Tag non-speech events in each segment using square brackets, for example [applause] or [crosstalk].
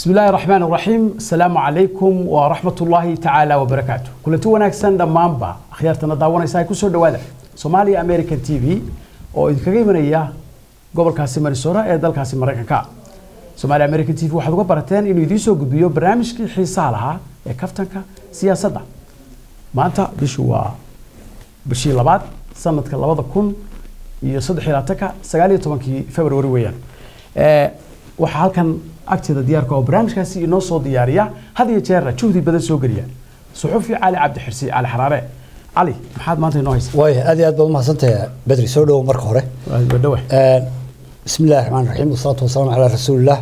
bismi illaahi raxmaan raxiim asalaamu calaykum wa raxmatullaahi tacaala wabarakaatu kulanti wanaagsan dhammaanba akhyaartana daawanaysa ku soo dhawaada. Soomaaliya american t v oo idinkaga imanaya gobolkaasi marisora ee dalkaasi maraykanka. Somalia american t v waxaad uga barateen inuu idiin soo gudbiyo barnaamijkii xiisaha lahaa ee kaftanka siyaasadda. Maanta bishu waa bishii labaad sanadka labada kun iyo saddex iyo labaatanka sagaal iyo tobankii february weeyaan. Waxaa halkan agteeda diyaarka oo barnaamijkaasi inoo soo diyaariya had iyo jeerna juhdi badan soo geliya. Suxufi cali cabdi xirsi cali xaraare cali maxaad maanta inoo haysa waay aad iyo aad baad umahadsantahay bedri soo dhowo marka hore. Bismi illahi raxmaan raxiim wasalaatu wasalaamu calaa rasuulillaah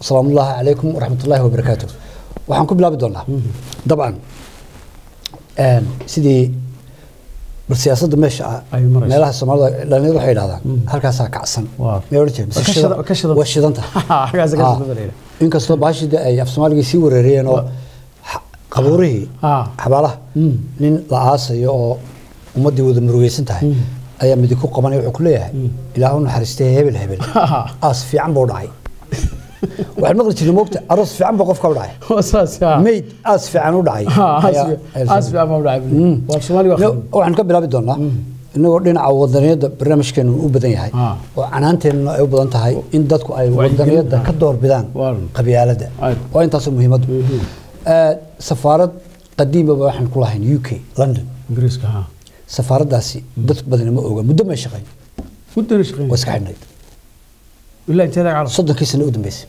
wasalaamu ullahi calaykum waraxmatullaahi wabarakaatu waxaan ku bilaabi doonaa. Dabcan sidii bal siyaasadda meesha ah meelaha soomaalida dhalinyaradu waxay yidhahdaan halkaasaa kacsan. Waa. shidanta. Ah, yidhaha. inkastoo baashida ay af soomaaliga sii wareeriyeen oo qabuurihii Ah. xabaalaha nin la aasayo oo ummaddii wada murugeysan tahay ayaa midi ku qabanaya wuxuu ku leeyahay ilaah u naxariistay hebel hebel. [laughs] Aas fiican buu dhacay waxaan maqli jirnay moogta aroos fiican buu qofka u dhacay. [laughs] Mayd aas fiican u dhacay. Khadin. waxaan ka bilaabi doonaa inagoo dhinaca wadaniyadda barnaamijkeenu u badan yahay Ah. oo canaanteenna ay u badan tahay in dadku ay wadaniyadda ka doorbidaan qabyaaladda. Waa intaasoo muhiimaddu Eh, safaarad qadiimaba waxaan ku lahayn u k london. Safaaraddaasi dad badani ma oga muddo may shaqeyn. Waa iska xidhnayd soddonkii sano u dambeysay.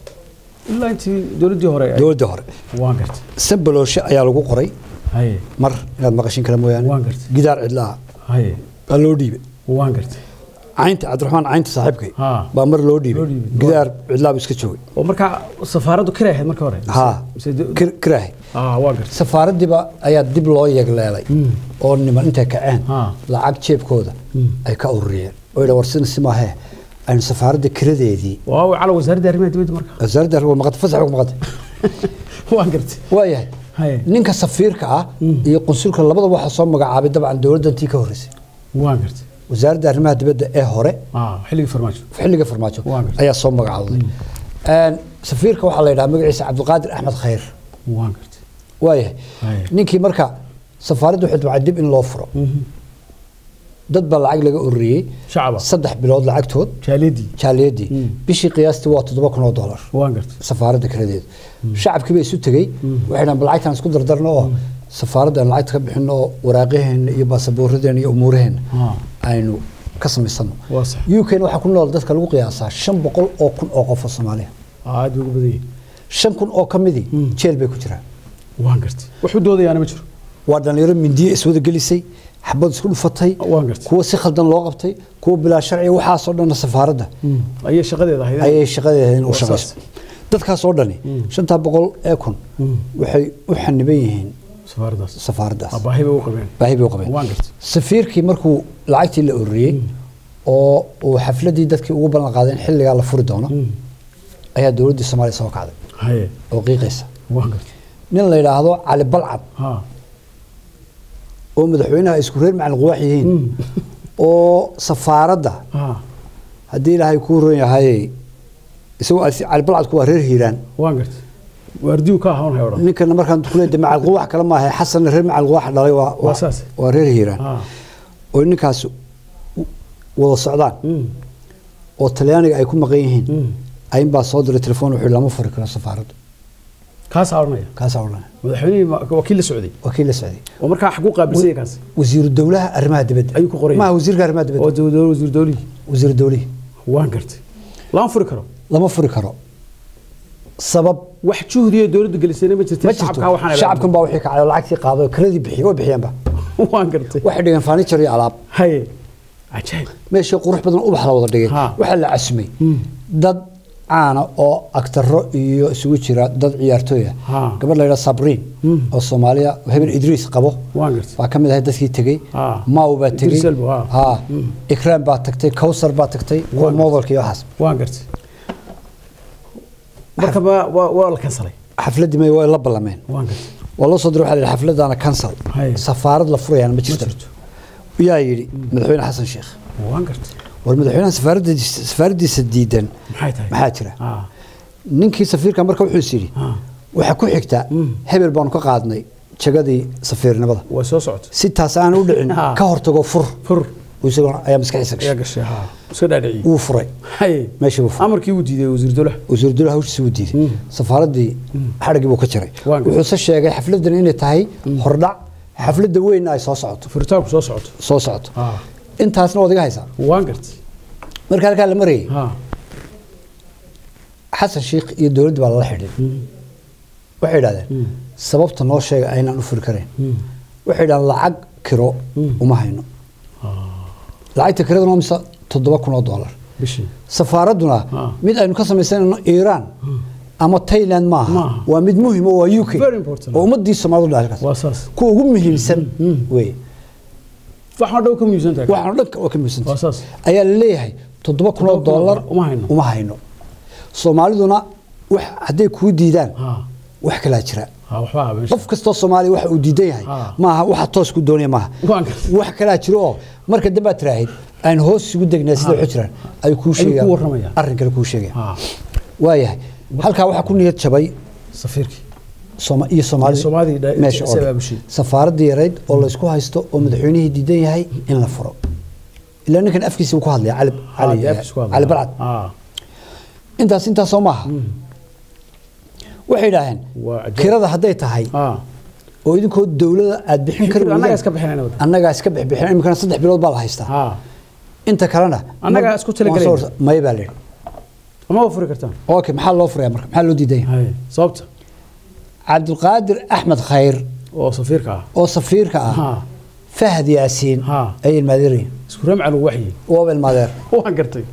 Ilaa intii dowladdii hore. Ay- dowladdii hore. Waan gartay. Sambalooshe ayaa lagu qoray. Haye. Mar inaad maqashin kale mooyaane. Waan gartay. gidaar cidlaha haye. Baa loo dhiibay. Waan gartay. Caynta cabdiraxmaan caynta saaxiibkay. Ha. baa mar loo dhiibay. Loo dhiibay. gidaar cidlaa buu iska joogay. Oo markaa safaaraddu kiray ahayd marka hore. Ha. Mise de- kir- kiraahi waan gartay. Safaaraddiiba ayaa dib loo yegleelay oo niman intay kaceen lacag jeebkooda ay ka ururiyeen. Oo yidha war si maahee aynu safaaradda kiradeedii calo wasaaradda arrimaha dibadda marka wasaaradda arrimaha maqatay fasax uga maqatay waan gartay waayahay ninka safiirka ah iyo qunsulka labadaba waxaa soo magacaabay dabcan dowladdantii ka horreysay waan gartay wasaaradda arrimaha dibadda ee hore farmaajo xilliga farmaajo ayaa soo magacaabay safiirka waxaa la yidhaha magaciisa cabdiqaadir axmed khayr waan gartay waayahay ninkii marka safaaradda waxay dabcan dib in loo furo dad baa lacag laga ururiyey. Saddex bilood lacagtood. Jaaliyadii jaaliyadii bishii qiyaastii waa toddoba kun oo gartay. Safaaradda kiradeedu shacabkii bay isu tegey. Waxay dhahan bal lacagtaan isku dardarno oo safaaradda aan lacagta ka bixino oo waraaqaheenna iyo baasaboorradeenna iyo umuuraheenna Ah. aynu ka samaysano. Waa sax. u k waxaa ku nool dadka lagu qiyaasaa shan boqol oo kun oo qof oo soomaaliya. Shan kun oo ka midii jeel bay ku jiraan. Waa dhalinyaro mindiye iswada gelisay xabad isku dhufatay kuwa si khaldan loo qabtay kuwa bilaa sharci waxaasoo dhanna safaaradda ayay shaqadeeda ahayd ayay shaqadeeda in u Waa shaqayso. Saas. dadkaas oo dhani shantaa boqol ee kun waxay u xaniban yihiin safaaraddaas Ah, baahi bay u qabeen. U safiirkii markuu lacagtii la ururiyey oo uu xafladii dadkii ugu ballan qaaday in xilligaa la furi doono ayaa dowladdii soomaaliya soo kacday oo qiiqaysa nin la yidhaahdo cali balcad oo madaxweynaha isku reer macalin quwaax yihiin. Oo safaaradda ha haddii ilaahay kuu ron yahay isagoo asi- cali balcadku waa reer hiiraan. Ninkana markaan kuleeda macal quwaax kale maaha xasanna reer macal quwaax dhalay waa reer hiiraan. Ha oo ninkaas wada socdaan. Oo talyaaniga ay ku maqan yihiin. Ayin baa soo diray telefoon wuxuu lama furi karo safaaraddu kaasaa odhanaya kaasaa odhanay madaxweynihii ma- wakiil la socday. Waa kii la socday. Oo markaa xaguu qaabilsanya kaasi wasiiru dowlaha arrimaha dibadda. Ayuu ku qoran yahay. maaha wasiirka arrimaha oo dibadda dowlad wasiir dowlihii wasiiru dowlihii waan gartay. Lama furi karo. Lama furi karo. Sabab wax juhdiyo dowladdu gelisayna ma jirta ma jirto. shacabkaa waxaan shacabkan baa wixii kacay oo lacagtii qaaday oo kiradii bixiyey way bixiyeenba [laughs] waan gartay. Waxay dhigeen furniture iyo alaab. Haye. Cajaayib meeshii qurux badan ubax la wada dhigay. Ha. waxaa la casumay dad caana oo agtaro iyo isugu jira dad ciyaartooy Ha. gabadh la yidhaha sabriin oo soomaaliya hebel idriis qabo. Waa ka mid ahay dadkii tegey. Maaw baa tegey. Ha. Ikraam baa tagtay kawsar baa tagtay kuwa iyo waxaas xafladdii may way la ballameen. Waa loo soo diray waxaa la yidhi xafladdaana Hay. safaarad la furayaana ma jirto. Yaa yidhi madaxweyne xasan sheekh war madaxweynaha safaaraddiisa diidan maxaa jira? Ah, ninkii safiirka marka wuxuu is yidhi Ah. waxaa ku xigta hebel baanu ka qaadnay jagadii safiirnimada waa soo socota si taas aan u dhicin Ha. ka hortago fur. Ayaa maskaxiisa ayaa gashay gashay ha iska dhaadhiciyey. Wuu furay. Haye meeshii wuu furay. Amarkii uu diiday wasiir dowlaha wasiir dowlaha hawshiisa wuu diiday safaaradii xadhigii buu ka jiray wuxuuse sheegay xafladan inay tahay hordhac. Xafladda weynna ay soo socoto. Soo socoto intaasna waad iga haysaa? Waan gartay. Marka halkaa la marayay xasan sheikh iyo dowladda baa lala xidhin waxay idhahdeen sababta noo sheega aynaan u furi karayn waxay idhahdeen lacag kiro uma hayno. Lacagta kiraduna mise toddoba kun oo doolar safaaradduna Ah. mid aynu ka samaysanayno iiraan ama thailand maaha. Waa mid muhiim oo waa u k. Oo ummadii saas. Kuwa ugu muhiimsan wey ayaa la leeyahay toddoba kun oo doolar uma hayno. soomaaliduna wax hadday kuu diidaan wax kalaa jira. Qof kastoo soomaaliya waxa uu diidan yahay Ah. maaha waxa toos ku doonaya maaha. Wax kalaa jiro oo marka dambe aad tiraahid aan hoos isugu degnaa sida waxu jiraan ay kuu warramayaan. arrin kale kuu sheegayaan ha. Waayahay. Halkaa waxaa ku niyad jabay safiirkii iyo Soomaali Soomaalidii dha- meesha oo isagaa dhan. bushay. safaaradii yarayd oo laysku haysto oo madaxweynihii diidan yahay in la furo. Ilaa ninkan afkiisa ku hadlaya cali Ha, cali balcad ha intaas intaas soo maaha. Waxay idhaaheen kirada hadday tahay ha oo idinkoo dowladda aad bixin kari annagaa iska bixbixin imikana saddex bilood baa la haystaa. Ha inta kalena Annagaa isku talagelayna. waan soo- may baa la yidhi. Okay maxaa loo furaya marka? Maxaa loo diidan yahay? Sababta cabdulqaadir axmed khayr oo safiirka ah oo safiirka ah ha fahad yaasiin ay ilmaadeeryihin isku ramcal uu waxyi waaba ilmaadeer waan gartay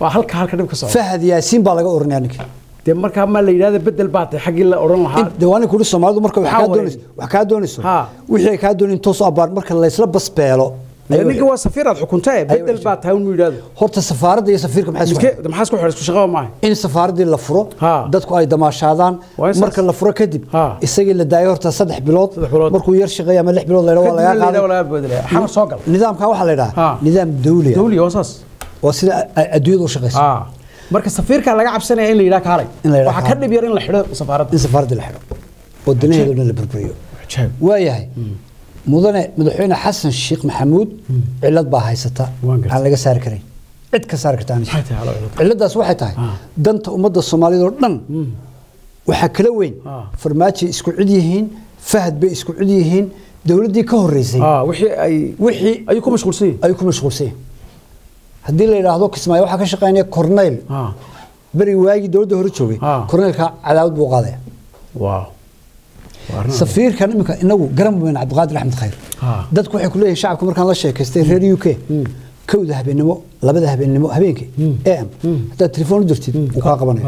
waa halka halka dhib ka socda fahad yaasiin baa laga oranaya ninka dee markaa ma la yidhahda bedel baa tahay xaggii la odhan lahaa de waa ninka uri soomaalidu marka wax Maxaa kaa doonayso wixii ay kaa doonayin toos abaar marka laysla basbeelo ninka waa safiir aad xukunta ee bedel baa tahay unu yidhahdo horta safaaradda iyo safiirka maxaa isku xidhay isku shaqaba maaha? In safaaraddii la furo dadku ay damaashaadaan. Marka la furo kadib isagii la daayo horta saddex bilood. Markuu yar shaqeeya ama lix bilood la yidhaho waa qaaday. laga bedelaya xamar soo gal nidaamka waxaa la Ha. yidhaha nidaam dawliya. Dawliya waa saas. Waa sida adduunyada u shaqeyso. Ha. Marka safiirka laga cabsanaya in la yidhaha kaalay yidhaha waxaa ka dhib yar in la xidho safaaradda in safaaraddii la xidho. Oo danaheeda dhan la burburiyo waayahay mudane madaxweyne xasan sheekh maxamuud cilad baa haysata. Aan laga saari karin cid ka saari cilad ciladaas waxay tahay Ah. danta ummadda soomaaliyed oo dhan. Waxaa kala weyn. Ah. farmaajo isku cid yihiin fahad bay isku cid yihiin dowladdii ka horreysay. Ha wixii ay ku mashquulsan yahay ay ku mashquulsan yihiin haddii la yidhaahdo kismaayo waxaa ka shaqeynaya corneyl beri waagii dowladda hore joogay. Ah. corneylka cadaawad buu qaadaya safiirkan iminka inagu garan weyn cabdiqaadir axmed khayr. Dadku waxay ku leeyihiin shacabka markaan la sheekaystay reer u k. Kowda habeenimo labada habeenimo habeenkii. Am haddaad telefoon u dirtid wuu kaa qabanaya.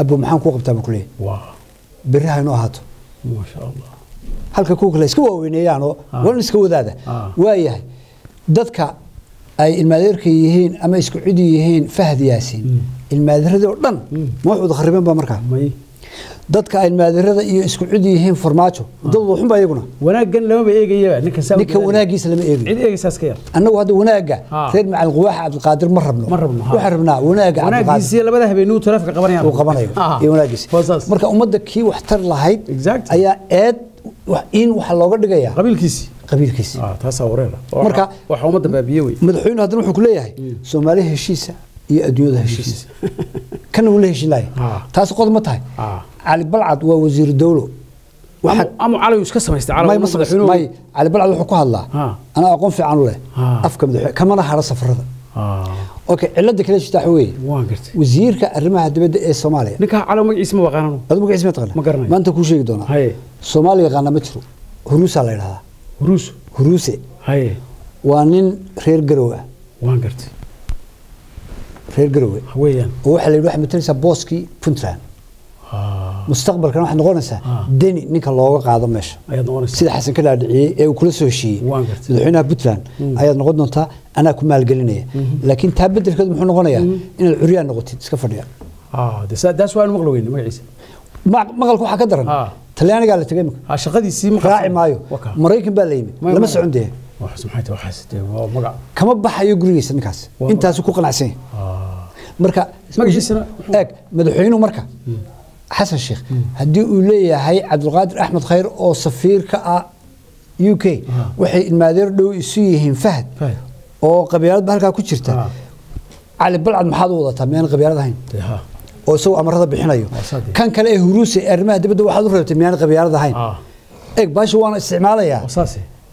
abo maxaan kuu qabtaa buu ku leeyahay. Waaw. Berri ha inoo ahaato halka kuwa kale iska waaweyneeyaanoo wan iska wadaada. Ah. waayahay dadka ay ilmaadeerka yihiin ama isku cidi yihiin fahad yaasiin ilmaadeeradii oo dhan ma wax wada kharibeen baa markaa dadka ay ilmaadeerada iyo isku cidi yihiin farmaajo dad waxunba iyaguna wanaaggan lama ba eegayaba saa ninka wanaagiisa lama eegin. Cid eegaysaas ka yar. Annagu hadda wanaagga Ha. reer macal quwaaxa cabdiqaadir ma rabno. Ma rabno, rabnaa wanaagga cabdiqaadir wanaagiisii labada habeenuu taleefka qabanayaan. Uu qabanayo iyo wanaagiisa Waa saas. marka ummadda kii waxtar lahayd ayaa eed wax- in waxa looga dhigaya. Qabiilkiisii. Qabiilkiisi ah taasaa wareera Marka- waxa ummadda baabiye wey. madaxweyne haddana wuxuu ku leeyahay soomaaliya heshiisa iyo adduunyada heshiisa [laughs] kana wuu la heshin lahay? Ah. taas qodob ma tahay. Ah. cali balcad waa wasiiru calaw may cali balcad wuxuu ku hadlaa. Ha. anaa aqoon fiican u leh. Ah. afka madaxweyne kamana haro safarada. Ah. Okay cilada kale jirta waxa weeye. Waan gartay. Wasiirka arrimaha dibadda ee soomaaliya. Ninka calaw magaciisa ma waqaanano? Adu magaciisa ma taqaana Ma garanayo. maanta kuu sheegi doonaa. Soomaaliya yaqaana ma jiro. Huruusaa la yidhahdaa. Huruus. Huruuse. Waa nin reer garow ah waan gartay reer garowe. Oo waxaa la yidhi waxay matalaysaa booskii puntland. Ah. Mustaqbalkana waxay noqonaysaa Ah. deni ninka looga qaado meesha. Sida xasan ka dhaadhiciyey ee uu kula soo heshiiyey madaxweynaha puntland. Ayaad noqon doontaa anaa ku maalgelinaya. Laakiin taa bedelkeedu muxuu noqonayaa inaad curyaan noqotid iska fadhiya. Ah maqalka waxaa ka daran. Ah. talyaanigaa la tegay ah raaci maayo. Maraykan baa la yimid. Ma- lama ma- socon dee. Kama baxayo gurigiisa ninkaas. Intaasu ku qanacsan yahay. Ah marka eeg madaxweynuhu marka xasan sheekh haddii uu leeyahay cabdulqaadir axmed khayr oo safiir ka ah u k waxay ilmaadeer dhow isu yihiin fahad oo qabyaaladba halkaa ku jirta. Cali balcad maxaad u wadataa? Miyaan qabyaalad ahayn? Oo isagoo amarada bixinayo. Kan kale ee huruuse arrimaha dibadda waxaad u reebtay miyaan qabyaalad ahayn? Ah. eeg baasha waana isticmaalayaa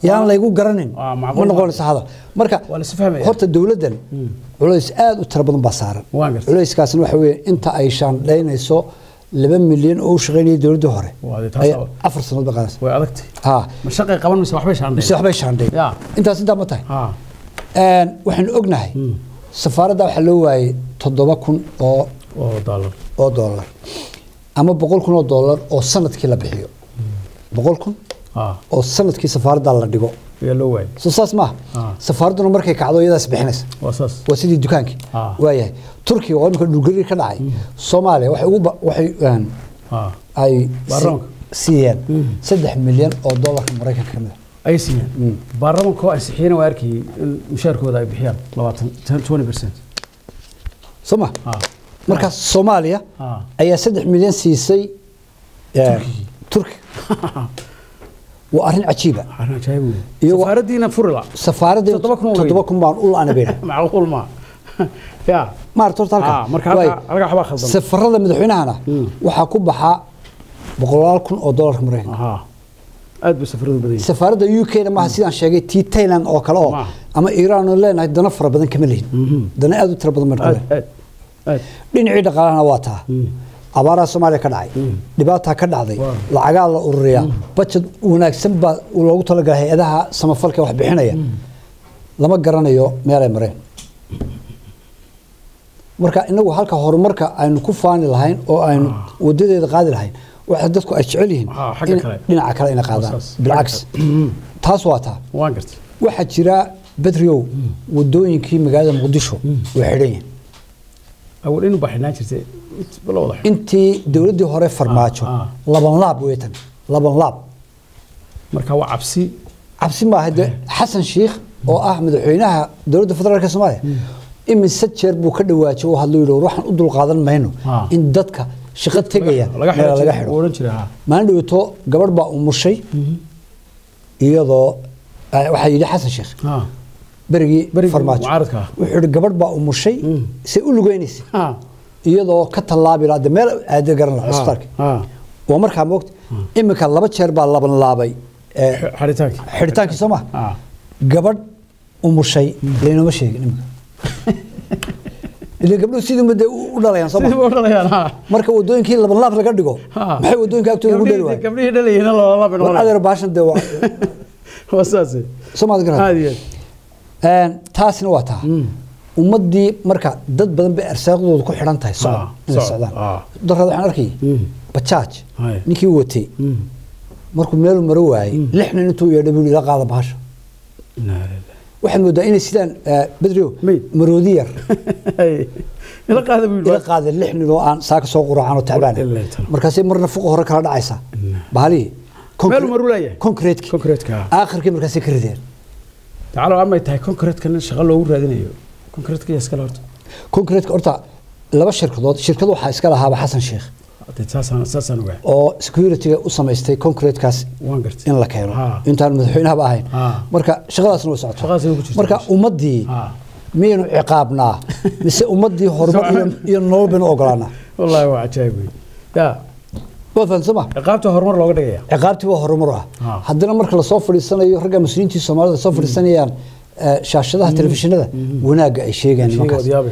yaan laygu garanin. Waa ma noqonaysa marka horta dowladdan culays aad u tiro badan baa saaran. Culayskaasna waxa weeye inta ay shaandhaynayso laba milyan oo u shaqaynayay dowladdii hore. Afar sanood ba qaadaysa way adagtay. Ha ma shaqay qaban mise waxbay shaandheen mise waxbay shaandhayn intaas intaa ma tahay. Waxaynu ognahay safaaradda waxaa loo waayey toddoba kun oo oo doolar ama boqol kun oo doolar oo sannadkii la bixiyo. Boqol kun oo sannadkii safaaradda la dhigo. Soo saas maaha Ah. safaaradduna markay kacdo iyadaas bixinaysa. Waa sidii dukaankii Ah. waayahay turkiga oo imika dhulgariir ka dhacay soomaaliya waxay ugu waxay ay siiyeen saddex milyan oo doolarka maraykanka ka mid ay siiyeen? Baarlamaanka oo ansixiyena waa arkayay in mushaarkooda ay bixiyaan labaatan twenty percent. Ah soo ma ha markaas soomaaliya Ah. ayaa saddex milyan siisay een, turki [laughs] waa arrin cajiiba Iyagoo- safaaraddiina furila. Safaaraddii Toddoba kun baan u la-ana bayna macquul ma. [laughs] Ya maarta horta halka Ah, safarada madaxweynahana waxaa ku baxa boqolaal kun oo doolarka maraykanka aad bay safaradu badan yihiin safaaradda u k na maaha sidaan sheegay tii thailand oo kale oo ama iiraan oo leenahay dana fara badan kama lihin dana aad u tiro badan dhinacii dhaqaalahana waa taa abaaraha soomaaliya ka dhacay. Dhibaataa ka dhacday. Lacagaa la ururiyaa. Bajad wanaagsan baa loogu talagalay hay'adaha samafalka wax bixinaya. Lama garanayo meelay mareen marka inagu halka horumarka aynu ku faani lahayn oo aynu wadadeeda qaadi lahayn waxa dadku ay jecel yihiin Ah, dhinaca kale inay qaadaan bilcaks taas waa taa. Waxaa jira bedriow wadooyinkii magaalada muqdisho way xidhan yihiin intii dowladdii hore farmaajo. Ah, ah. laban laab weetan laban laab marka waa cabsi cabsi maaha de xasan sheikh oo ah madaxweynaha dowladda federaalk soomaaliya imise jeer buu ka dhawaajo u hadlo yidhi war waxaan u dulqaadan mayno. Ah. in dadka shaqo tegaya. meel laga xidho maalin gabadh baa umushay iyadoo ah, waxaa yidhi xasan sheikh ha berigii farmaajo. wuxuu yidhi gabadh baa umushay say u lugeynaysa ha. Iyadoo ka tallaabi lahaa de meel aada garan lahaa cusbitaalka waa markaa moogta iminka laba jeer baa laban laabay xidhitaankii soo ma? Gabadh umushay laynoma sheegin iminka. [laughs] Ile gabdhuhu sidii mudde u dhalayaan soo marka wadooyinkii laban laab laga dhigo maxay waddooyinka agtooda ugu dhali waayeen gabdhihii adeer baashan dee waa [laughs] soo maad Een, taasina waa taa. Ummaddii marka dad badan bay arsaaqdooda ku xidhan tahay socod Ah, inay socdaan. ah. waxaan arkayay Mm. bajaaj ninkii watay Mm. markuu meel maro waayey lix nin intuu yeedhay buu ila qaada bahasha. Waxaad moodaa inay sidaan eh, bedrio maroodi yar. [laughs] Ila qaada lix nin oo aan saaka soo quracan oo tacbaan. Markaasay marna fuqa hore kala dhacaysa. Bahalihii concrete Concrete-ka. aakhirkii markaasay ka rideen tacaalo amay tahay concrete-ka nin shaqo loogu raadinayo. Concrete-ka yaa iskale horta. Concrete horta laba shirkadood shirkad waxaa iska lahaaba xasan sheekh oo security u samaystay concrete-kaas in la keeno. Intaan madaxweynahaba ahayn. Ha. marka shaqadaasna way jirtaa. marka ummaddii miyaynu ciqaabnaa? Mise ummaddii horumar [laughs] iyo- iyo nolol baynu ogolaanaa wallaahi waa cajaayib wey ciqaabtii waa horumar ah. Haddana marka la soo fadhiisanayo ragga muslimiintii soomaalida soo fadhiisanayaan eh, shaashadaha telefishinada wanaagga ay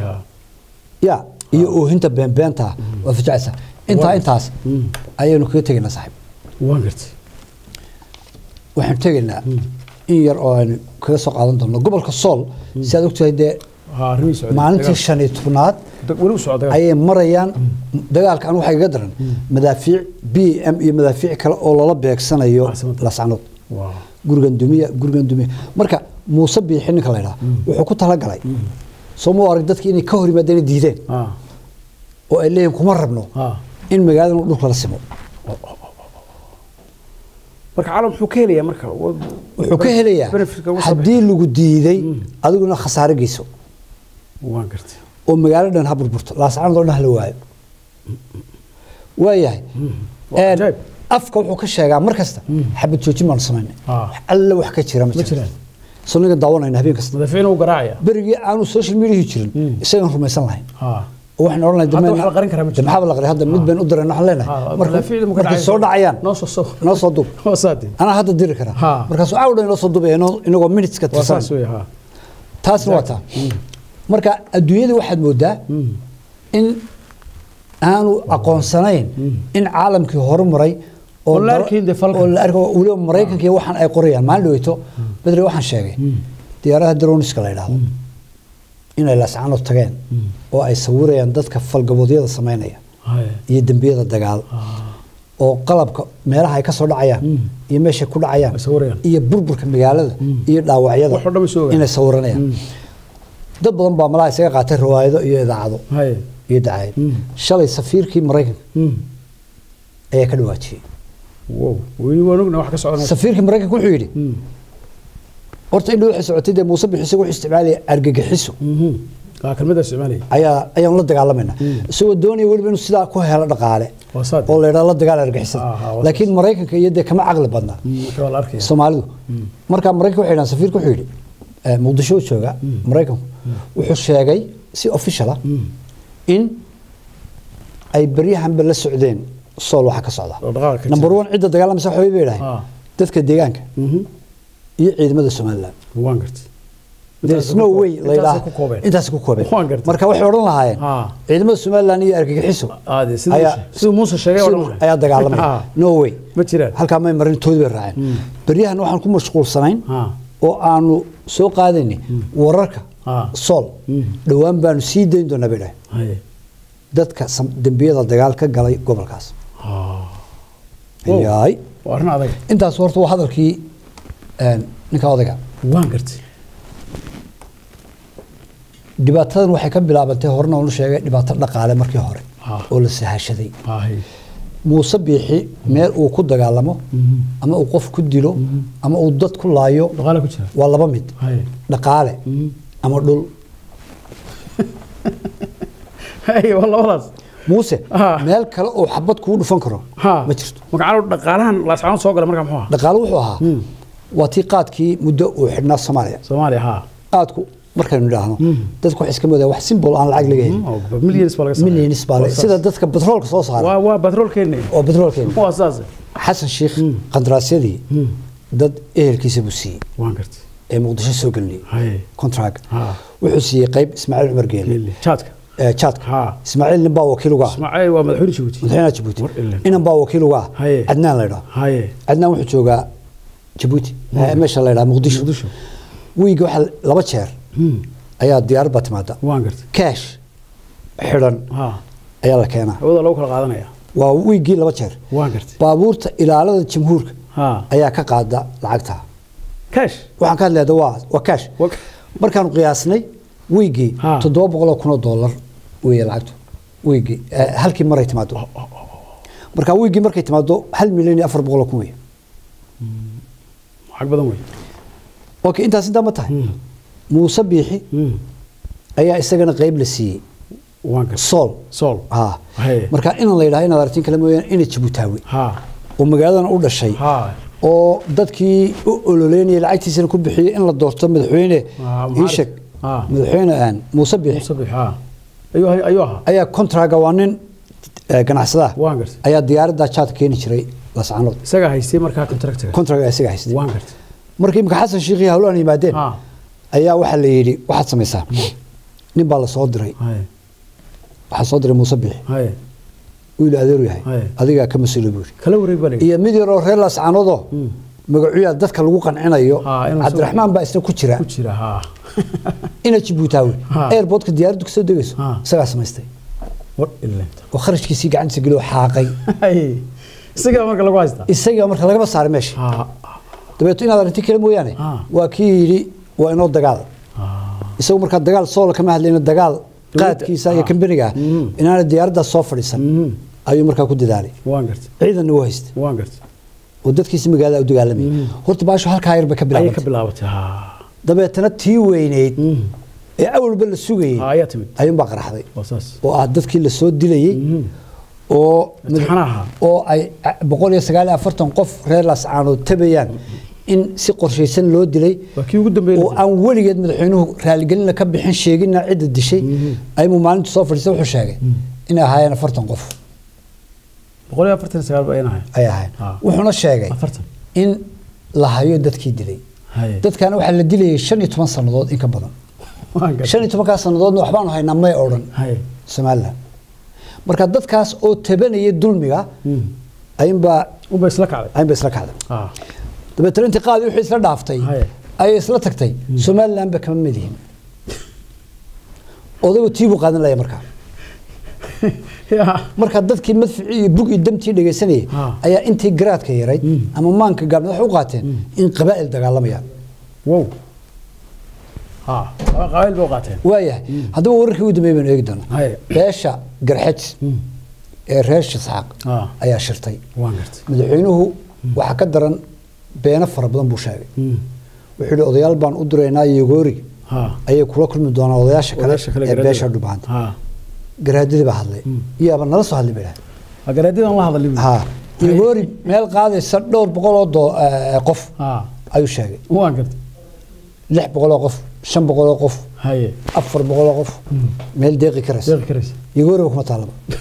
ha. Ya iyo oohinta beenbeenta ah waa fajacaysa intaa intaas ayaynu kaga tegaynaa saaxiib waxaanu tegaynaa in yar oo aynu kaga soo qaadan doonno gobolka sool. Si aad ogtahay dee maalintii shan iyo tobnaad ayay marayaan dagaalkan waxaa iga daran madaafiic b m iyo madaafiic kale oo lala beegsanayo lascanood waa gurigan dumiya gurigan dumiya. Marka muuse biixi ninka la yidhaha wuxuu ku talagalay. Soo ma arag dadki inay ka hor yimaadeen diideen? Ha oo ay leeyihiin kuma rabno ha in magaaladan dhulka la simo. Ka helayaa marka. Wuxuu ka helayaa. haddii lagu diiday adiguna khasaare geyso oo magaalo dhan ha burburto. Laascanood oo dhan ha la waayo. Waayahay. Waa Een, cajaa'ib. afka wuxuu ka sheegaa mar kasta xabad joojin baanu samaynay Ah. wax alla wax ka jira ma jiraan. daawanayna habeen kasta. Berigii aanu social media jirin isagaan rumaysan lahayn. Ha oo waxaan la qarin hadda mid u leenahay. Markay soo dhacayaan. Noo soo duub [laughs] anaa hadda diri karaa inoo soo duubaya inagoo tirsan taasna waa taa marka adduunyada waxaad moodaa in aanu aqoonsanayn in caalamkii horumaray Oo la arko weliba maraykanka iyo waxaan ay qorayaan. Maalin dhaweyto bedre waxaan sheegay diyaaradaha droniska la yidhaahdo inay lascanood tageen oo ay sawirayaan dadka falgaboodyada samaynaya iyo dembiyada dagaal oo qalabka meelaha ay ka soo dhacayaan iyo meeshay ku dhacayaan iyo burburka magaalada iyo dhaawacyada inay sawiranayaan dad badan baa malaha isaga qaatay riwaayado iyo idaacado. Iyo dacayad Mm. shalay safiirkii maraykanka Mm. ayaa ka dhawaajiyey. Safiirkii maraykanka wuxuu yidhi Mm. horta indhow waxay socotay dee muuse bixi isagu wuxuu isticmaalaya argagixiso. Mhm. ayaa ayaan la dagaalamayna isagoo doonaya weliba inuu sidaa ku helo dhaqaale oo la la dagaal waa laakiin maraykanka iyo dee kama caqli badna soomaalidu. Marka maraykanka waxay dhahaan safiirku wuxuu yidhi muqdisho jooga maraykanku wuxuu sheegay si official ah in ay beryahanba la socdeen sool waxa ka socda. Number one cidda dagaalamasa waxay bay dhahay Ah. dadka deegaanka. Mhm. iyo ciidamada koobeen. intaas ku koobeen. Marka waxay odhan lahaayeen Ah. ciidamada somaliland iyo argagixiso siduu ayaa- dagaalamaya Ah. no way. Ma jiraan. Halkaa may marin toodi bay raaceen. Beryahan waxaan ku mashquulsanayn Ah. Oo aanu soo qaadaynay wararka Ah. sool. Dhowaan baanu sii dayn doonaa bay dhahay dadka dembiyada dagaal ka galay gobolkaas. Ah. Intaas horta waa hadalkii ninka odayga. Dhibaatadan waxay ka bilaabantay horena unu sheegay dhibaato dhaqaale markii hore Ah. oo la sahashaday. Muuse biixi meel uu ku dagaalamo ama uu qof ku dilo ama uu dad ku laayo waa laba mid. Dhaqaale ama dhul. [laughs] Muuse meel kale oo xabad kugu dhufan karo ma jirto. Dhaqaale wuxuu ahaa waa tii qaadkii muddo uu xidhnaa soomaaliya. Qaadku markaynu idhaahno dadku waxay iska wax simbol aan lacag laga baa saas. sida dadka batroolka soo saara. Waa batroolkeena oo batroolkeena waa saas. Xasan sheikh qandaraasyadii dad ehelkiisa buu siiyey. Ee muqdisho soo contract. Ha. wuxuu siiyey qayb ismaaciil cumar geele. Jaadka ismaaciil nin baa wakiil uga ah madaxweynaha jabuuti inan baa wakiil uga cadnaan la yidhaho haye cadnaan wuxuu joogaa jabuuti ee meesha la yidhaha muqdisho. Muqdisho. Wiiga waxa laba jeer Hmm. Ayaa diyaarad baa timaada cash xidhan ha. ayaa la keenaa. Waa wiigii laba jeer. Baabuurta ilaalada jamhuurka ayaa ka qaada lacagta. Waxaan ka hadlayda waa Wa- markaanu qiyaasnay wiigii toddoba boqol oo kun oo dollar weeye lacagtu. Wiigii eh, halkii maray timaado marka wiigii markay timaado hal milyan iyo afar boqol oo kun wey intaas intaa ma tahay muuse biixi. Hmm. ayaa isagana qayb la siiyey. Marka inan la yidhaha inaad aragtiin kale mooyaane ina jibutaawi ha. Oo magaaladana u dhashay. Ha. Oo dadkii u ololeynayay lacagtiisana ku bixiyey in la doorto madaxweyne. Iisheg madaxweyne aan muuse biixi. Ayaa kontraga waa nin eh, ganacsada waan gartay. Ayaa diyaaradda jaad keeni jiray lascanood markii imika xasan shiikhii hawlo aan yimaadeen ayaa waxaa la yidhi waxaad samaysaa? Nin baa la soo diray. Waxaa soo diray muuse biixi haye wiil adeeru yahay. Adigaa ka mas'uula buuri. Iyo mid yaroo reer lascanoodoo magacuyaa dadka lagu qancinayo cabdiraxmaan baa isna ku jira. [laughs] Ina jibuutaawi Ha. airportka diyaaraddu ka soo degayso isagaa samaystay. Oo kharashkiisii gacantiisa geliyo xaaqay. [laughs] Isagaa marka lagama saaray meesha. Ha. Dabeeto inaad arrinti kale mooyaane waa kii yidhi waa inoo dagaal. Isagu markaa dagaal soola kama hadlayno dagaal qaadkiisa iyo Ha. kambaniga Mhm. inaana diyaaraddaas soo fadhiisan Mhm. ayuu markaa ku dadaalay ciidanna u haysta oo dadkiisa magaalada u dagaalamay. Horta baashu halkaa yar bay ka bilaabatay. dabeetana tii weyneyd ee awalba la sugayey ayuunbaa qaraxday. Oo ah dadkii la soo dilayey oo ay boqol iyo sagaal iyo afartan qof reer laascaanood tabayaan in si qorshaysan loo dilay oo aan weligeed madaxweynuhu raaligelina ka bixin sheegina cidda dishay. Ayuu maalintu soo fadhiistay wuxuu sheegay inay ahaayeen afartan qof. Ay ahayn Ah. wuxuuna sheegay in la hayo dadkii dilay. Dadkana waxaa la dilayay shan iyo toban sannadood in ka badan. [laughs] Shan iyo tobankaa sannadoodna waxbaanu haynaa may odhan. Haye somalilan marka dadkaas oo tabanaya dulmiga ayunbaa unba isla kacday ayunba isla kacday ah dabeetana intii qaadi wixii isla dhaaftay. Ayay isla tagtay. Somalilan ba kama mid yihiin odaygu tii buu qaadan laya markaa [laughs] marka dadkii madficii iyo bug iyo damtii dhegaysanayay ayaa intii garaadka yarayd ama maanka gaabnad waxay u qaateen in qabaa'il dagaalamayaan waayahay. Haddaba wararkii ugu dambeeyay baynu eegi doonaa. Beesha garxajis ee reer shisxaaq Ah. ayaa shirtay. Madaxweynuhu waxaa ka daran beeno fara badan buu sheegay. Wuxuu yidhi odayaal baan u diraynaa yogoori ayay kula kulmi doonaan odayaasha kale ee beesha dhubahanta ha. Garaadadii baa hadlay. Iyaaba nala soo hadlay bay dhahay agaraadidan la hadalay ha. Yogoori meel qaadaysa dhowr boqol oo doo- eh, qof. Ayuu sheegay. Lix boqol oo qof shan boqol oo qof afar boqol oo qof. Meel deeqi karaysa yogooriba kuma taalaba [laughs]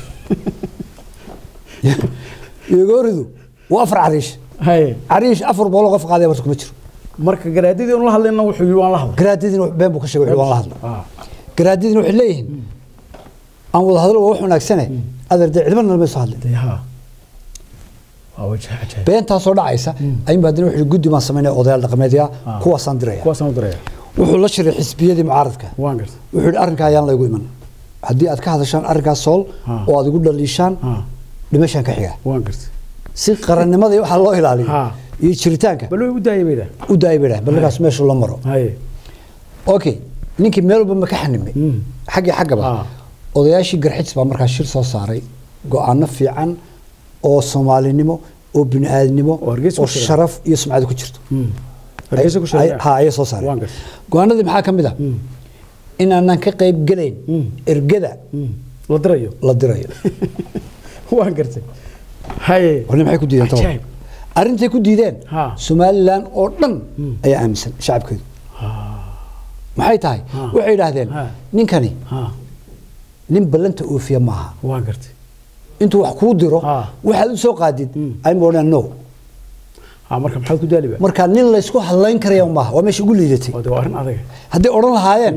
yogooridu waa afar cariish cariish afar boqol qof qaadaya horta kuma jiro. Marka garaadadii la hadlayna wuxuu yidhi waan la hadlay. Garaadadiina been buu ka sheegay wuxuu waan la hadla ah. Garaadadiina waxay leeyihiin aan wada hadlo waa wax wanaagsane. Adeer dee cidma nalma soo hadlin. Dee ha waa wajah cajaayib beentaasoo dhacaysa ayuunba haddana wuxuu guddi baan samaynaya odayaal dhaqameedya Ah. kuwaasaan diraya. Wuxuu la shiray xisbiyadii mucaaradka. Wuxuu yidhi arrinkaa ayaan laygu iman. Haddii aad ka hadashaan arrinkaas sool Ah. oo aad igu dhaliishaan dhimashaan ka xiga si qarannimadii waxaa loo ilaaliyo iyo jiritaanka. U ballinkaas meesha loo maro. Okay ninkii meel walba ma ka xanimay xaggii xaggaba Ah. odayaashii garxijis baa markaa shir soo saaray. Go'aano fiican oo soomaalinimo oo Hargeysa ku oo sharaf iyo sumcad ku jirto. Ha ayay soo saareen go'aanadii maxaa ka mid ah inaanan ka qayb gelayn ergada la dirayo. la dirayo. [laughs] Waan gartay maxay ku diideen arrintay ku somalilan oo dhan ayaa aaminsan shacabkeedu. Maxay tahay? Ha. waxay yidhaahdeen Ha. ninkani nin ballanta oofiya maaha. Intuu wax kuu diro waxaad u soo qaadid ayma odhan no marka nin laysku hadlayn karaya maaha waa meesha ugu liidatay hadday odhan lahaayeen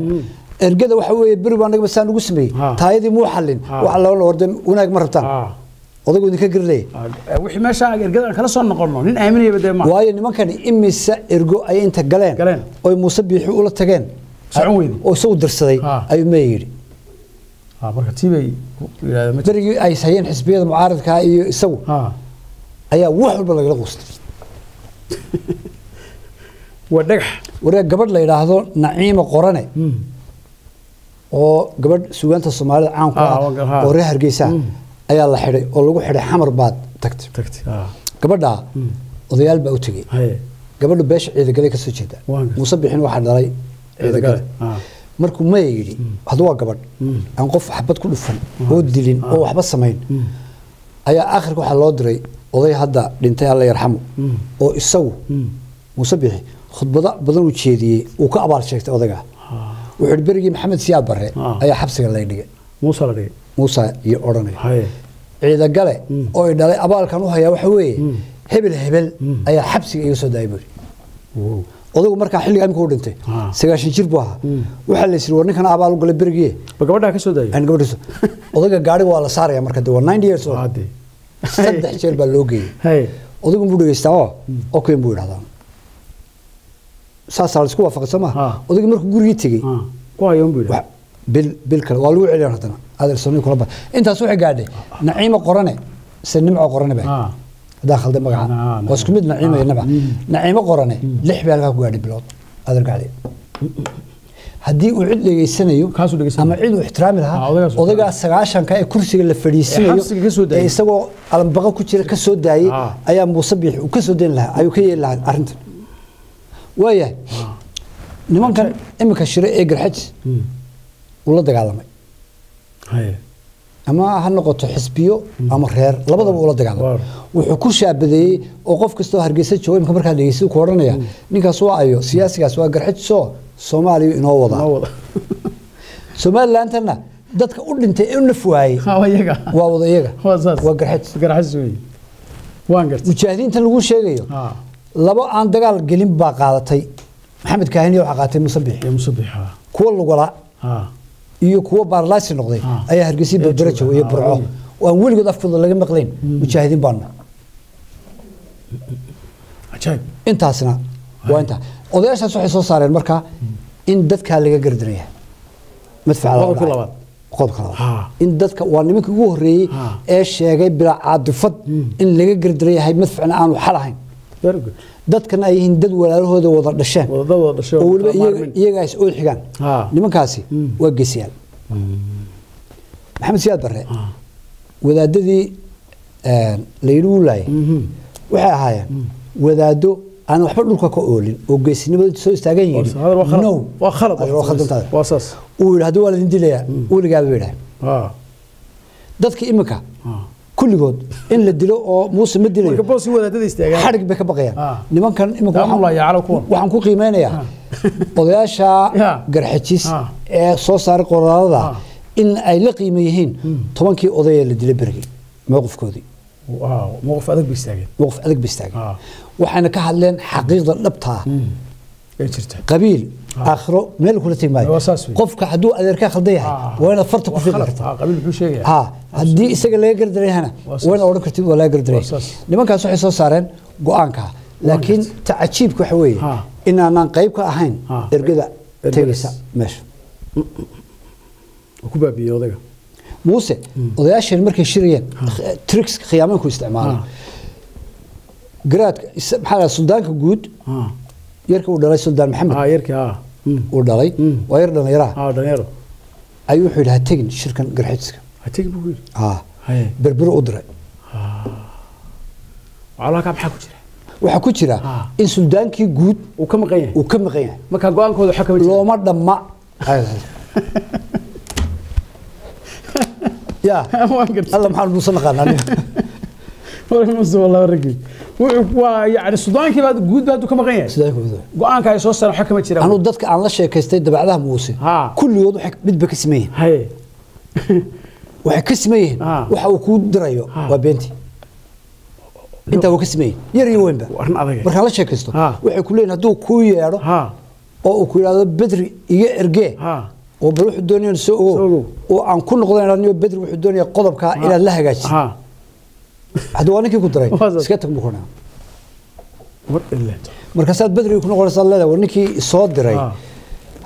ergada waxa weeye beri baa naga basaan ugu sameeyey. Taayadii muu xallin Ha. waxa loo warda wanaag ma rabtaan ha odaygu idinka gerilaya wixii meesha ergada aan kala soo noqono nin aaminayaba dee ma. Waayo nimankani imise ergo ayay inta galeen. Oy muuse biixi ula tageen. Socon weydi. oo isagu dirsaday ayuu mee yidhi. Marka berigii ay hayeen xisbiyada mucaaradka iyo isagu. Ayaa wax walba lagala quustay. [laughs] Waa dhagax. Waree gabadh la yidhaahdo naciima qorane. Oo gabadh sugaanta soomaalida caan ku Ah, ah oo reer hargeysa ayaa la xidhay oo lagu xidhay xamar baad tagtay. Tagtay. Ha gabadhaa odayaal baa u tegey. Haye. Gabadhu beesha ciidagale ka soo jeeda. Muuse bixin waxaa dhalay ciidagale ha markuu maya yidhi hadda waa gabadh. Aan qof xabad ku dhufan oo dilin oo waxba samayn. Ayaa aakhirka waxaa loo diray oday hadda dhintay alla yarxamo oo isagu muuse bixi khudbado badan uu jeediyey uu ka abaal sheegtay odayga wuxuu yidhi berigii maxamed siyaad barre Ah. ayaa xabsiga lay dhigay. Muusa la dhigay muuse iyo odhanaya haye ciidagale oo ay dhalay abaalkan u hayaa waxa weeye hebel hebel ayaa xabsiga iga soo daayay buuri wow. Odaygu markaa xilligaa imika u dhintay sagaashan jir buu ahaa. Waxaa la yisiri war ninkan abaal u galay berigiye ba gabadhaa ka soo daayay aan [laughs] odayga gaariga waa la saaraya marka de waa ninety years old. Saddex jeer baa loo geeyey. Haye odaygu buu dhegeystaa oo okay buu yidhahdaa. Saasaa la isku soo maha odayga markuu gurigii tegey bil bil kale waa lagu celiyaan haddana kula ba intaas waxay gaadhay naciimo qorane se nimco qorane ba ha hadaa khalday magaca. Ah, waa isku mid naciimo iyo nimca naciimo qorane lix bay halkaa ku gaadhay bilood. Adeer gacday haddii uu cid dhegeysanayo ama cid uu ixtiraami Ah, lahaa odaygaa sagaashanka ee kursiga la Ee soo daayay. ee isagoo alambaqa ku jira ka soo daayey Ah. ayaa muuse biix uu ka soo dayn lahaa ayuu ka yeeli lahaa arrintan. Waayahay nimankan iminka shire ee garxajis uu la dagaalamay ama ha noqoto xisbiyo ama reer labadaba ula dagaalamo Waar. wuxuu ku shaabadeeyey oo qof kastoo hargeysa jooga imka markaa dhegeysta ku odhanaya ninkaas waa ayo siyaasigaas waa garxijisoo soomaaliya inoo wada. Noo wada. [laughs] Somalilandana dadka u dhintay ee u naf waayey. [laughs] Waa wada iyaga. Waa garxij lagu sheegayo labo aan dagaal gelin baa qaadatay. Maxamed kaahiniya waxaa qaatay musabix kuwa lugala iyo kuwa baarlaasi noqday Ah. ayaa hargeysa berbera jooga. iyo Ah, burco oo aan weligood afkooda laga maqlayn mujaahidiin baanu intaasna waa intaa odayaashaas waxay soo saareen markaa in dadkaa laga gardanaya madfaca laga Qodobka labaad. Ha. in dadka waa nimankii ugu horreeyey Ha. ee sheegay bilaa caadifad in laga gardaran yahay madfacna aanu xal ahayn dadkana ay yihiin dad walaalahooda wada dhasheen. Oo weliba iyaga- is ool xigaan. Nimankaasi waa geesiyaal. Maxamed siyaad barre wadaadadii la yidhi wuu laayay. Mhm. waxay ahaayeen wadaado aan waxba dhulka ka oolin oo geesinimada soo istaagan khalad. no. Waa khalad Hadal waa khaldantaada. waa saas. Uu yidhi haddii waa laydin dilayaa weligaaba bay idhaaheen ha. Dadka imika ha kulligood in la dilo oo muuse ma dilayo. Xadhig bay ka baqayaan. Ah. nimankan waxaan- ku qiimeynayaa [laughs] odayaasha Ya. garxajis Ah. ee soo saaray qoraalada Ah. in ay la qiimo yihiin tobankii oday ee la dilay berigii mowqifkoodii. Mowqif adag bay istaageen. Ah. waxayna ka hadleen xaqiiqda dhabta. Ah ay jirta. Qabiil aakhiro meel kula tegi maayo qofka hadduu adeerkaa khaldan yahay Ah. waa inaad farta ku waa fiiqi haddii isaga laga waa inaad odhan kartid waa laga saas. nimankaas waxay soo saareen go'aanka. Laakiin ta cajiibka waxa weeye inaanaan qayb ka ahayn Ha. ergada tegaysa meesha. Ku muuse odayaasheen markay shirayeen tricks khiyaamaanku isticmaalay garaadka maxaa suldaanka guud yarka uu dhalay suldaan maxamed. Ha yarkii ha. Mm. uu dhalay. Mm. waa yar dhallinyaraha ayuu wuxuu yidhi ha tegin shirkan garxajska berbero u diray waxaa ku jira in suldaankii guud uu ka maqan yahay? marka go'aankooda looma dhamma. Ya. Alla maxaan naqaanaa sudaankii ka maqan yahay? [laughs] [laughs] [laughs] Go'aanka ay soo saareen waxaa kama jira. Anuu dadka aan la sheekaystay dabacdaha muuse. Kulligood midba ka haye waxay ka yihiin Ah. waxa uu kuu dirayo. Ha. waa beentii intaa waa ka yihiin yar iyo weynba markaan la sheekaysto Ha. waxay ku leeyihiin hadduu kuu yeedho oo uu ku yidhaahdo bedri iga ergee oo bal wuxuu doonaya soo ogow oo aan ku noqdayno bedri wuxuu doonaya qodobkaa inaad la hagaajiso ha haddii waa ninkii ku diray. [laughs] Waa iska tag buu ku dhahaa war ileeto markaasaad bedri ku noqonaysaa leedahay war ninkii soo diray. Ha.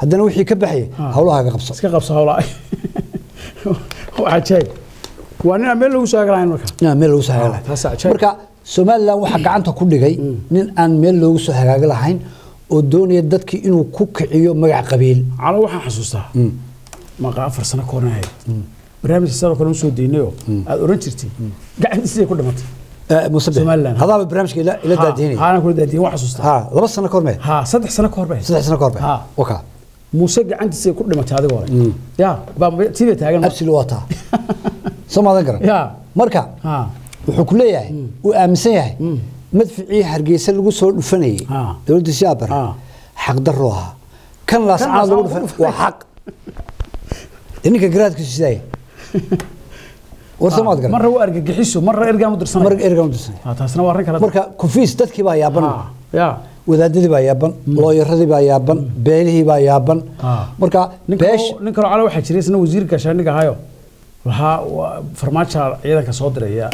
haddana wixii ka baxayay Ha. hawlahaaga qabso [laughs] marka. Ah, somalilan waxaa gacanta ku dhigay nin aan meel loogu soo hagaagi lahayn oo doonaya dadkii inuu ku kiciyo magac qabiil. Calo waxaan xasuustaa. Maqa afar sano ka hornahayd barnaamijka sanoo kale u soo daynayoo aad oran jirtay. Gacantiisay ku dhimatay? Eh, hadaaba barnaamijka ila kula waa xasuustaa. Laba sano mee saddex sano saddex sano mee muuse gacantiisay ku dhimatay ya taagan? Absil soo maadan garan [laughs] marka ha. wuxuu ku leeyahay uu aaminsan yahay. Madficii hargeysa lagu soo dhufanayay. Dowladda siyaabare Ha. xaq darro ahaa. Kan laascaanood lagu laascaanood dhufan waa xaq. Dee ninka garaadkiisu sidaaya [laughs] war soo maad garan marra waa argagixiso marra ergaan u dirsanay marka ergan u dirsanay Ha, taasna waa arrin kale. Marka kufiis dadkii baa yaaban. Ha, ya wadaadadii baa yaaban looyaradii baa yaaban beelihii baa yaaban. Ha. marka nin kaloo calo waxaa jiray isna wasiir gaashaaniga ahayo waxaa waa farmaajo ciidanka soo diraya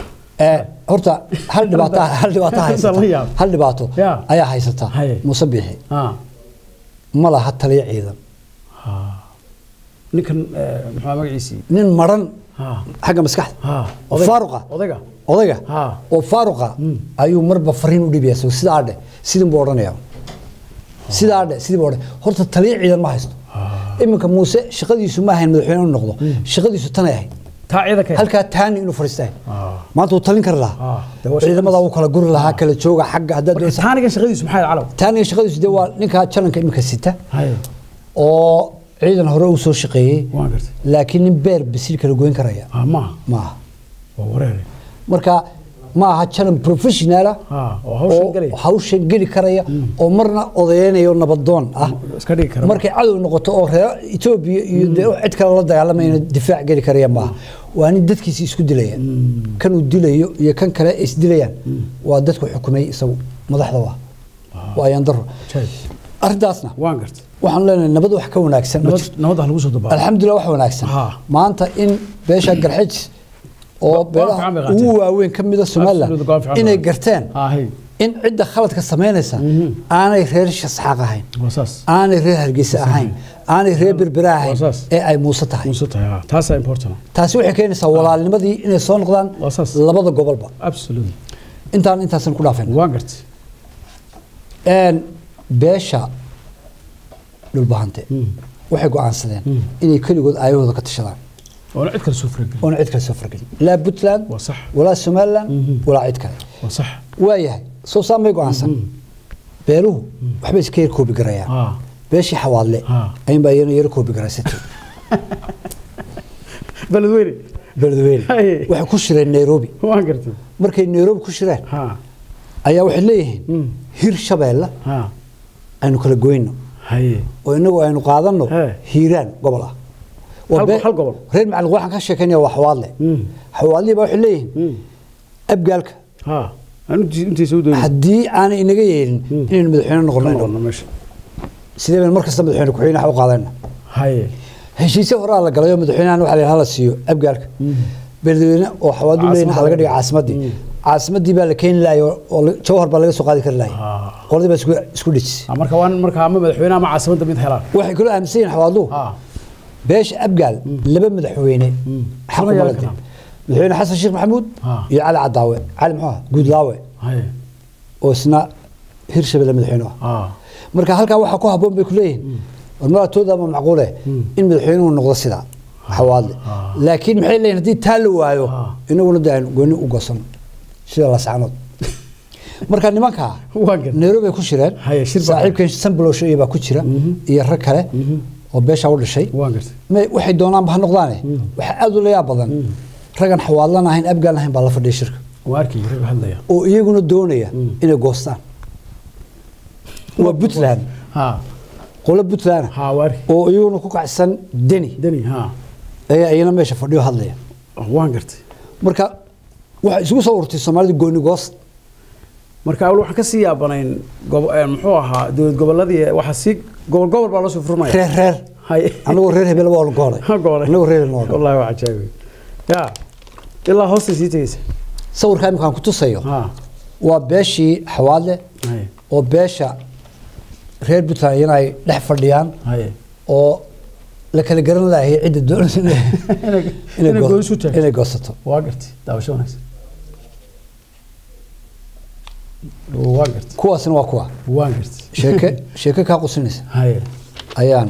Eh, horta hal dhibaato [laughs] hal dhibaato haysata. hal dhibaato Ya. ayaa haysata. Muuse biixi. Ha ma laha taliya ciidan. Ninkan eh, muxuu magaciisii nin maran xagga maskaxda. Faaruqa. Odayga odayga? Oo faaruqa ayuu marba fariin u dhibaya so sidaa dhe sidin buu odhanaya sidaa dhe sidii buu odhanaya horta taliya ciidan ma haysto. Iminka muuse shaqadiisu ma ahayn madaxweyne inuu noqdo. Shaqadiisu tanay ahayd. Halkaa taani inuu fariistahay Ah. maanta wuu talin kari Ah, lahaa ciidamada wuu kala guri lahaa kala jooga xagga haddaad marka doonaysa taanigan shaqadiisu maxay calow? Taaniga shaqadiisu dee waa ninkaa jalanka iminka sita. Oo ciidan hore uu soo shaqeeyey. Laakiin nin beer bisil kala goyn karaya. Ah maaha maaha waa wareere marka ma aha janan professionaala oo hawshan geli. karaya oo marna odayeynayo nabadoon ah. Markay cadow noqoto oo reer etoobiya iyo dee cid kale la dagaalamayna difaac geli karaya maaha waa nin dadkiisi isku dilaya kan uu dilayo iyo kan kale ay isdilayaan waa dadku xukumay isagu madaxda waa. Waa ayaan daro Jay. arrintaasna waxaan leenahay nabad wax ka wanaagsan. Alxamdulilah wax wanaagsan. Maanta in beesha garxijis oo beelaha ugu waaweyn ka mida somaliland inay garteen ah in cidda khaladka samaynaysa aanay reer shasxaaq ahayn. Aanay reer hargeysa ahayn. Aanay reer berbera ahayn ee ay muuse tahay. Important. Taasi waxay keenaysaa walaalnimadii inay soo noqdaan labada gobolba. Intaan intaasan ku een beesha dhulbahante waxay go'aansadeen inay keligood aayahooda ka tashadaan oona cid kale soo faragelin oona cid kale soo fargelin. Laa puntland waa sax. walaa somaliland walaa cid kale. Waa sax. Waayahay soo saamay go'aansan beeluhu waxbay iska yar koobi garayaan. Ha beeshii xawaadle Ha. ayunbaa iyana yar koobi garaysatay. [laughs] Beledweyne. Beledweyne. Haye. waxay ku shireen nairobi. Waan gartay. Markay nairobi ku shireen ha. ayaa waxay leeyihiin hir shabeelle ha. aynu kala goyno haye. Oo inagu aynu qaadanno hiiraan gobol ah reer macalin waxaan ka sheekaynaya waa xawaadle. Mm. xawaadlihii baa waxay leeyihiin abgaalka haddii aanay inaga yeelin inaynu madaxweyne noqono sidee baynu mar kasta madaxweyne ku-xigeenaha u qaadayna heshiisyo horaa la galay oo madaxweynahan waxaa la yidhaha la siiyo abgaalka beledweyne oo xawaadu leeyihiin waxaa laga dhigay caasimaddii caasimaddii baa la keeni lahay oo jawhar baa laga soo qaadi kari lahay. Ah. qoladii baa isku dhejisay. Marka waan marka ama madaxweyne ama caasimadda mid helaan. Waxay kaloo aaminsan yihiin xawaadluhu beesha abgaal laba madaxweyne xaq Sama uma yeelan ladin karaan. madaxweyne xasan sheekh maxamuud iyo cali cadaawe cali muxuu ahaa guudlaawe oo isna hirshabelle madaxweyne ah marka halkaa waxaa ku habboon bay ku leeyihiin warmaatooda ama macquule in madaxweynuhu noqdo sidaa xawaadle laakiin maxay leeyihiin haddii taa la waayo inaguna de aynu gooni u goosano sida lascanood marka nimankaa nairobi ay ku shireen saaxiibkan sanbalowsho iyo baa ku jira iyo rag kale oo beeshaa u dhashay waxay doonaanba ha noqdaane? Waxaa aad u layaab badan. Ragan xawaadlan ahayn abgaan ahayn baa la fadhiya shirka. Oo iyaguna doonaya inay goostaan. Waa puntland. Qolo puntland. Oo iyaguna ku kacsan deni. Ayaa iyana meesha fadhiyo hadlaya. Waan gartay. Marka waxay isugu soo urtay soomaalida gooni goost marka waxaan ka sii yaabanayn eh, muxuu ahaa dowlad goboladii waxaa sii gobol gobol baa loo soo furmaya reer reer. Anagoo reer hebel waa goolay. Anagoo reer hebel wallahi waa cajaabi ya ilaa hoosta sii tegeysa sawirka imkaan ku tusayo waa beeshii xawaadle oo beesha reer puntland iyana ay dhex fadhiyaan oo la kala garan lahay cidda doonaysa [laughs] inay Inay- inay inay inay goosato. Waa gartay. Daawasho wanaagsan kuwaasna waa kuwa? Sheeke sheeke kaa qusinaysa. Ayaan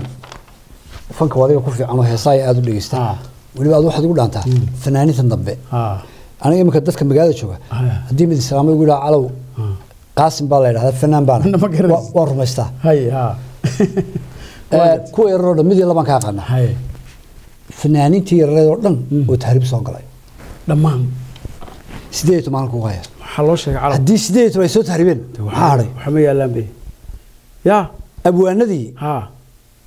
fanka adiga ku fiican oo heesaaya aada u dhegeystaa Ah. weliba aad waxaad ugu dhaantaa. Fanaaniintan dambe. Ha aniga iminka dadka magaalada jooga haddii mid islaamay ugu yidhaha calow qaasim baa la yidhahdaa fanaan baana. [laughs] Waan rumaystaa. [laughs] Kuwa yararoo dhan midii laban ka aqaana haye. Fanaaniintii yarareed oo dhan oo tahriib soo galay. Dhammaan. Sideed iyo toban ku haya waxaa loo sheegay calab. Haddii sideed iyo toban ay soo hadhay yaalaan abwaanadii. Ha.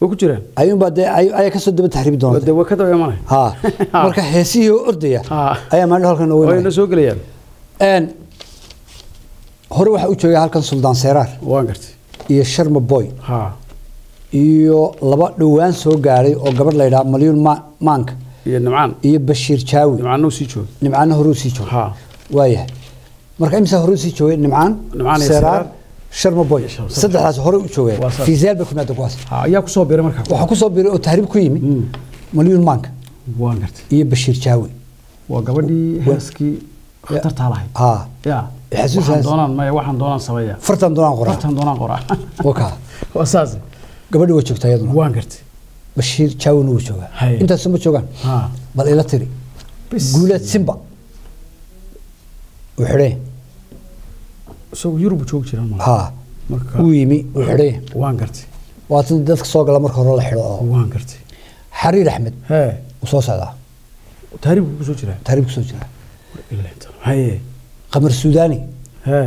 Way ku jiraan. Ayuunbaa dee ay- ayaa ka soo daba tahriibi de doonta way ka daba imanay [laughs] ha. Marka heesihii oo ordaya Ha. ayaa maalin halkan noogu wayna imanaya soo gelayaan. Een, hore waxaa u joogay halkan suldaan seeraar. Waan gartay. Iyo sharma boy. Ha. Iyo laba dhowaan soo gaaray oo gabadh la yidhaha malyuun Ma- maanka. Iyo nimcaan. Iyo bashiir jaawi nimcaanuu sii jooga nimcaana horuu sii joogay. Ha. Waayahay marka imisa horuu sii joogay nimcaan Seeraar. sharma boy saddexdaas hore u joogeen fiisayaal bay ku kuwaas. Ayaa ku soo biiray markaa. Waxaa ku soo biiray oo tahriib ku yimi malyuun maanka. Waan gartay. Iyo bashiir jaawi waa gabadhii heeskii khatartaa lahayd. Ha. Ya. Xasuus waxaan hees. doonaan maya waxaan doonaan sameeya fartan doonaan qoraa. Fartan doonaan qoraa. [laughs] Wakaa waa saas. Gabadhi way joogtaa iyaduna. Waan gartay. Bashiir jaawina wuu joogaa Haye. intaasoo ma joogaan. Bal ila tiri. Bis. guuleed simba uu xidhay isagu yurub joogi jiraan ma ha. Marka uu yimi uu xidhay waan gartay. Waa tan dadka soo gala marka hore la xidho oo. Waan gartay. Xariir axmed. Hee wuu soo socdaa taariibku ku soo jiraa taariib ku soo jira haye. Qamar suudaani hee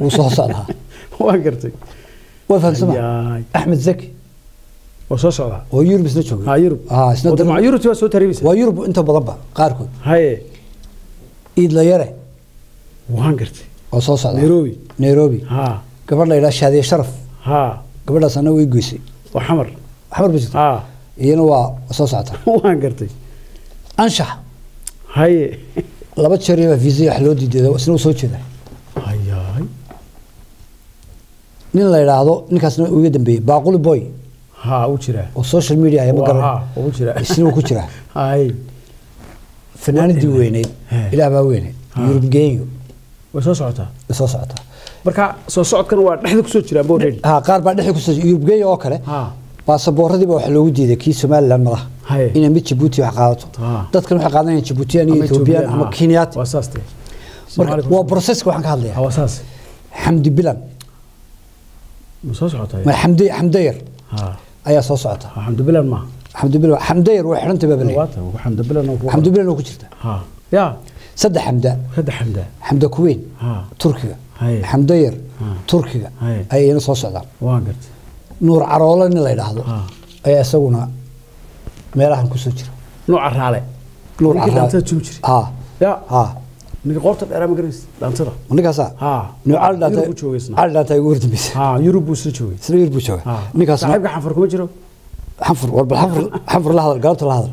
wuu soo socdaa [laughs] waan gartay. Way fahamsama Yaay. axmed zaki waa soo socdaa oo yurub isna joogay ha yurub. Isna Wadamo- dar- yurubti waa soo taariibeysa waa yurub inta badanba qaarkood. Haye. Iidla yare waan gartay. Oo soo socda? Nairobi. Nairobi. Ha. Gabadh la yidhaha shaadiye sharaf. Ha. Gabadhaas anna way goysay. Waa xamar. Xamar ba jirta ha. Iyana waa soo socota? [laughs] Waan gartay. Anshax. Haye. Laba jeer baa wax loo diiday isna soo jeeda hayaay nin la yidhaahdo ninkaasna uu iga dambeeyey baaquli boy. Ha u jiraa oo social media ay ma Waa, garan. ha u jiraa isna uu ku jiraa [laughs] fanaanadii weyneyd ilaah baa weyneyd yurub geeyo way soo socotaa way soo socotaa marka soo socodkan waa dhexda ku soo jiraa booredi ha qaar baa dhexda ku soo yurub geeyo oo kale ha baasabooradiiba wax loogu diiday kii somaliland madaha Haye. inay mid jabuuti wax qaadato. Dadkan waxay qaadanayaan jabuutiyan iyo ethoobiyan ama kenyaati. Waa waa proceska waxaan ka hadlayaa. Waa xamdi bilan. Xamdi xamdayar ayaa soo socota. Ha xamdubilan ma? Xamdi bilan xamdayar baa xamdubilan oo ku xamdi bilan ku jirta saddex xamda saddex xamda xamda kuweyn turkiga. Haye. xamdayar Ha. turkiga. Ayay ina soo socdaan nuur caroole nin la yidhaahdo ha. ayaa isaguna meelahan ku soo jira. Nuur dhaantada tumi jiray. Ha. Ha. Ninkii qoorta dheeraa ma garanaysa dhaantada nuur dhaanta yurub isna ugu hordambaysa yurub buu isla joogay isla yar buu jooga. Ha. Ninkaasna saaxiibka xanfar kuma jiro xanfur war bal xanfur xanfur la hadal galabta la hadal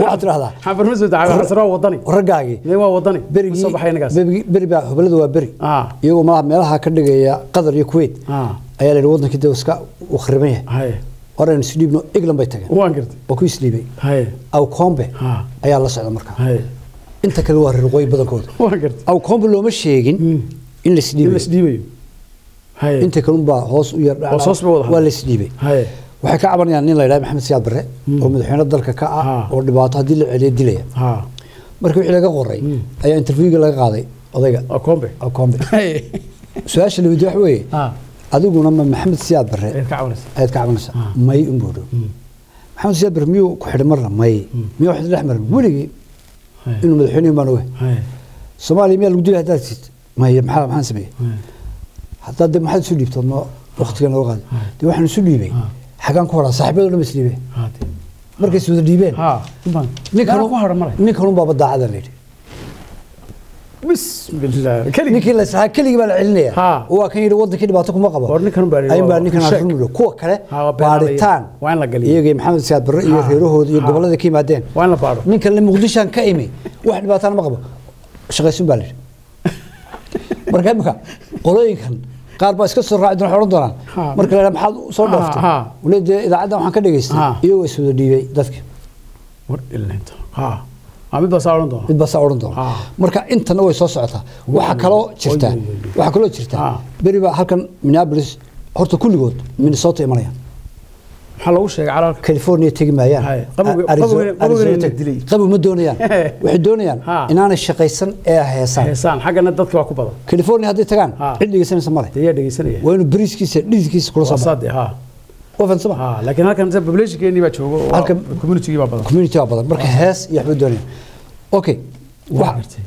waxaad tidhahdaa xanfar ma soo dacay xasar waa wadani raggaagii mee waa wadani berigii soo baxay ninkaas berigii- beri baa hubaladu waa beri ha iyagoo malaha meelaha ka dhigaya qatar iyo kuwait ha ayaa la yidhi wadankii dee iska uu khariban yahay haye waraynu isdhiibno england bay tageen waan gartay waa ku isdhiibay haye awkombe ha ayaa la socda markaa haye inta kale waa reer waqooyi badankooda waan gartay awkombe looma sheegin in la in la isdhiibay isdhiibayo haye inta kale unbaa hoos u yar waa la isdhiibay waxay ka cabanayaan nin la yidhaha maxamed siyaad barre oo madaxweyne dalka ka ah oo dhibaato haddii la celiyo dilaya. Ha. Markii wixii laga qoray Mm. ayaa interviewga laga qaaday odayga. [laughs] Su'aasha la weydiye waxa weeye adiguna ma maxamed siyaad barre ayaad ka cabanaysaa may unbuu dhow maxamed siyaad barre miyuu ku xidhay marna? May. Miyuu wax dhex marin weligii inuu madaxweyne baan ogahay soomaaliya miyaa lagu dilay haddaad tid may maxaa maxaan sameeyey? Haddaad maxaad isu dhiibtood ma waqtiga nooga qaaday dee waxaan isu dhiibay. Xagaan ku horaa saaxiibadoo dhan ba is dhiibeen ha dee markay is wada dhiibeen. Ha inbaan ninkan ku hadha male ninkan unbaa badaacada la yidhi. Ninkii la keligii baa la celinaya. Waa kan yidhi wadankii dhibaato kuma qabo. War ninkan arrin kuwa kale baaritaan. iyagii maxamed siyaad barre iyo reerahooda iyo gobollada ka yimaadeen. Waa in la baadho ninkan le muqdishaan ka imi wax dhibaatana ma qabo. Shaqaysun baa la yidhi. [laughs] Marka imika qolooyinkan qaar baa iska soo raaci doona odhan doonaan. Marka la maxaad soo dhooftay? wule dee idaacaddan waxaan ka dhegaystay iyagoo is wada dhiibay dadka. Mid baa saa odhan doona marka intana way soo socotaa. Waxaa kaloo jirta Oy, oy, oy. waxaa kaloo jirta Ha. beri baa halkan minneapolis horta kulligood minnesota imanayaan maxaa lagu sheegay calaalka california tegi maayaan. Qabow ma doonayaan. [laughs] Waxay doonayaan inaanay shaqaysan ee heesaan. Heesaan. Xaggana dadka waa ku badan. California hadday tagaan cid dhegeysanaysa male dee yaa dhegeysanaya. Waa inuu dhididkiisa kula soo baxo laakiin halkan populationkeennii baa joogo communitygii baa badan. community waa badan. Marka hees iyo waxbay doonayaan. Okay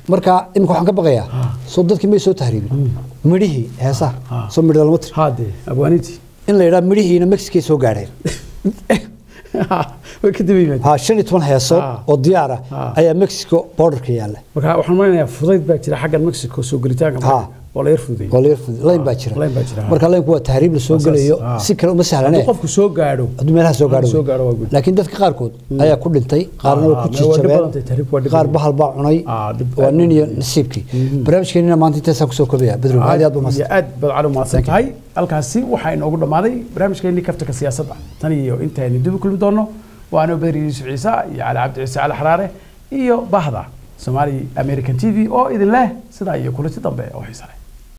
marka imika waxaan ka baqayaa. Soo dadkii may soo tahriibin. Midhihii heesaha. Ha. soo midha lama tiri in la yidhaha midhihiina mexicay soo gaadheen shan iyo toban heesood oo diyaara ayaa mexico borderka yaalla marka waxaan maleynayaa fudayd baa jira xaggan mexico soo gelitaanka Ha. marka laynku waa tahriib la soo Waa saas, gelayo ha. si kale uma sahlane. Hadduu qofku soo gaadho hadduu meelaha soo gaadho Hadduu soo wey. gaadho waa good. laakiin dadka qaarkood ayaa ku dhintay qaarna waa ku Ah, jijabeen qaar bahal baa cunay. Ah, waa nin iyo nasiibkii barnaamijkeenina maanta intaasaan ku soo kobaya. Bedro aad aad aad baad cali mahadsan tahay. Halkaasi waxaa inoogu dhammaaday barnaamijkeennii kaftanka siyaasadda tan iyo intaynu dib u kulmi doonno waa anoo badri yuusuf ciise iyo cali cabdi ciise cali xaraare iyo bahda somali american t v oo idin leh. Sidaa iyo kulanti dambe oo xiisa leh